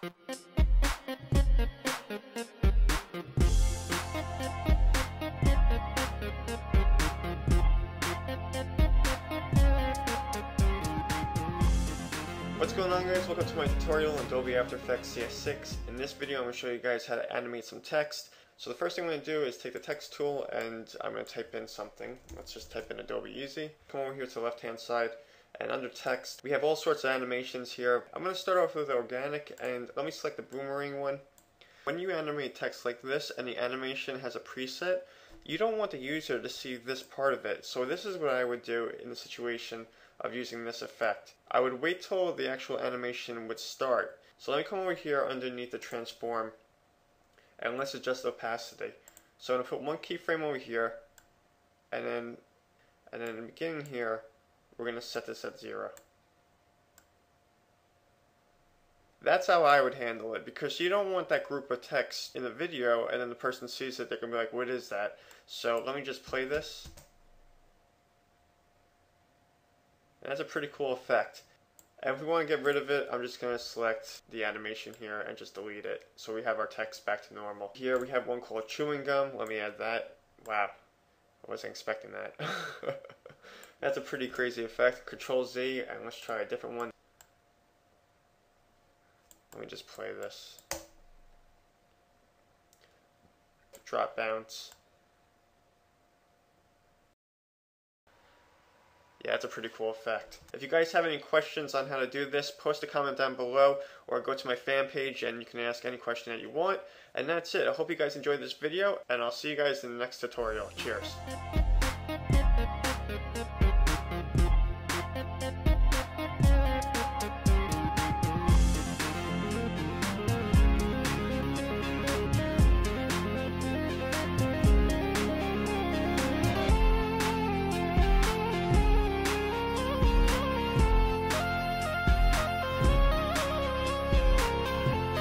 What's going on guys? Welcome to my tutorial on Adobe After Effects CS6. In this video I'm going to show you guys how to animate some text. So the first thing I'm going to do is take the text tool and I'm going to type in something. Let's just type in Adobeasy. Come over here to the left hand side and under text we have all sorts of animations here. I'm going to start off with organic and let me select the boomerang one. When you animate text like this and the animation has a preset, you don't want the user to see this part of it. So this is what I would do in the situation of using this effect. I would wait till the actual animation would start. So let me come over here underneath the transform and let's adjust opacity. So I'm to put one keyframe over here and then and then the beginning here we're going to set this at zero. That's how I would handle it because you don't want that group of text in the video and then the person sees it, they're going to be like, what is that? So let me just play this. And that's a pretty cool effect. And if we want to get rid of it, I'm just going to select the animation here and just delete it. So we have our text back to normal. Here we have one called chewing gum. Let me add that. Wow. I wasn't expecting that. That's a pretty crazy effect. Control Z and let's try a different one. Let me just play this. Drop bounce. Yeah, it's a pretty cool effect. If you guys have any questions on how to do this, post a comment down below or go to my fan page and you can ask any question that you want. And that's it. I hope you guys enjoyed this video and I'll see you guys in the next tutorial. Cheers.